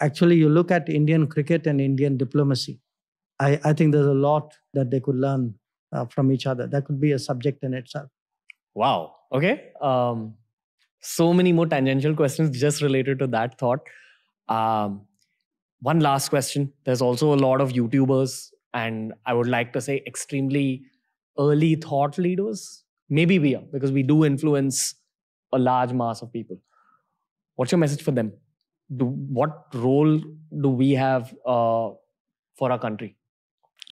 actually you look at Indian cricket and Indian diplomacy. I, I think there's a lot that they could learn uh, from each other. That could be a subject in itself. Wow. Okay. Um, so many more tangential questions just related to that thought. Um, one last question. There's also a lot of YouTubers, and I would like to say extremely early thought leaders. Maybe we are, because we do influence a large mass of people. What's your message for them? Do, what role do we have uh, for our country?